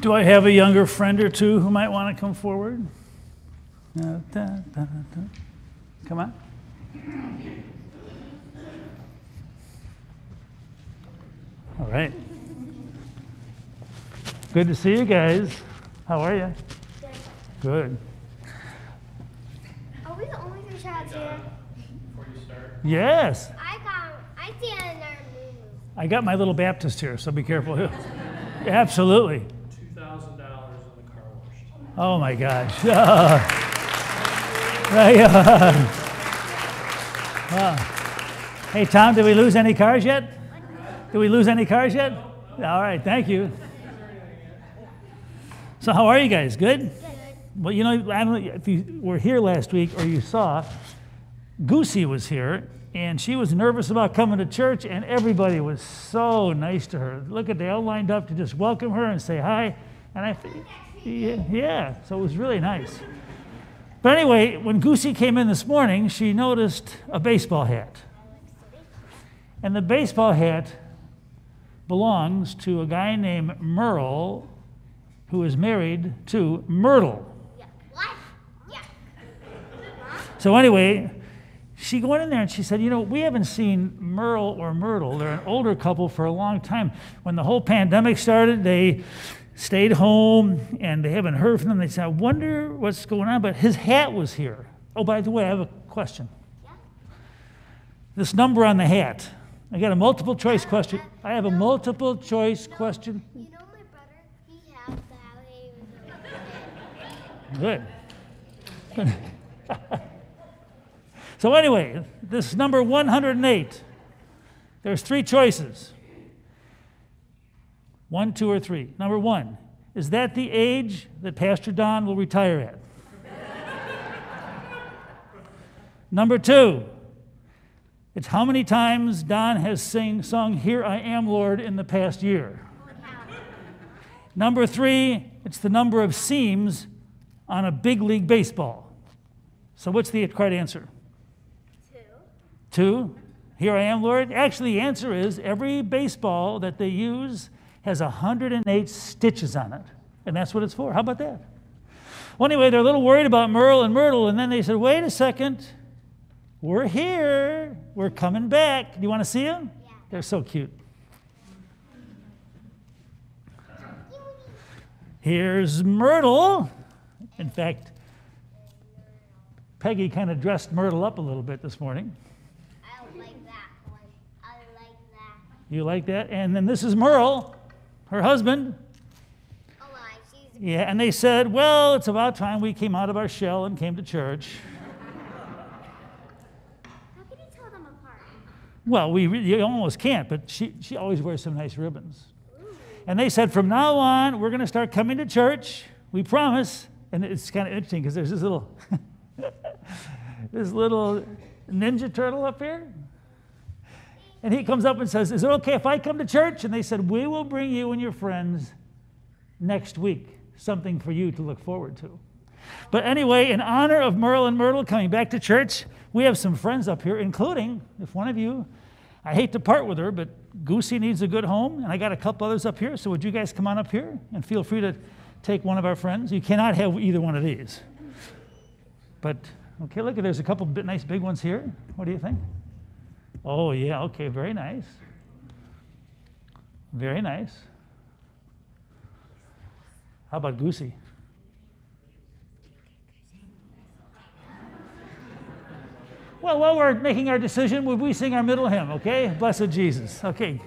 Do I have a younger friend or two who might want to come forward? Da, da, da, da, da. Come on. All right. Good to see you guys. How are you? Good. Are we the only three childs here? Before you start. Yes. I got, I see another movie. I got my little Baptist here, so be careful. Absolutely. $2,000 on the car wash. Oh my gosh. Right, uh, uh, Hey, Tom, did we lose any cars yet? Did we lose any cars yet? All right, thank you. So, how are you guys? Good? Well, you know, I don't know if you were here last week or you saw, Goosey was here, and she was nervous about coming to church, and everybody was so nice to her. Look at they all lined up to just welcome her and say hi, and I, yeah, so it was really nice. But anyway, when Goosey came in this morning, she noticed a baseball hat, and the baseball hat belongs to a guy named Merle, who is married to Myrtle. So anyway, she went in there and she said, you know, we haven't seen Merle or Myrtle. They're an older couple for a long time. When the whole pandemic started, they stayed home and they haven't heard from them. They said, I wonder what's going on. But his hat was here. Oh, by the way, I have a question. Yeah. This number on the hat. I got a multiple choice question. I have a multiple choice question. You know my brother? He has the. Good. so anyway, this number 108. There's three choices. One, two, or three. Number one, is that the age that Pastor Don will retire at? Number two, it's how many times Don has sing, sung Here I Am, Lord in the past year. Number three, it's the number of seams on a big league baseball. So what's the correct answer? Two. Two. Here I am, Lord. Actually, the answer is every baseball that they use has 108 stitches on it. And that's what it's for. How about that? Well, anyway, they're a little worried about Merle and Myrtle, and then they said, wait a second. We're here. We're coming back. Do you want to see them? Yeah. They're so cute. Here's Myrtle. In fact, Peggy kind of dressed Myrtle up a little bit this morning. I like that one. I like that. You like that? And then this is Merle, her husband. Yeah, and they said, well, it's about time we came out of our shell and came to church. How can you tell them apart? Well, we re- you almost can't, but she, she always wears some nice ribbons. And they said, from now on, we're going to start coming to church. We promise. And it's kind of interesting because there's this little, this little ninja turtle up here. And he comes up and says, Is it okay if I come to church? And they said, We will bring you and your friends next week, something for you to look forward to. But anyway, in honor of Merle and Myrtle coming back to church, we have some friends up here, including, if one of you, I hate to part with her, but Goosey needs a good home, and I got a couple others up here. So would you guys come on up here and feel free to take one of our friends? You cannot have either one of these. But okay, look, there's a couple nice big ones here. What do you think? Oh yeah, okay, very nice. Very nice. How about Goosey? Well, while we're making our decision, would we sing our middle hymn, okay? Blessed Jesus. Okay,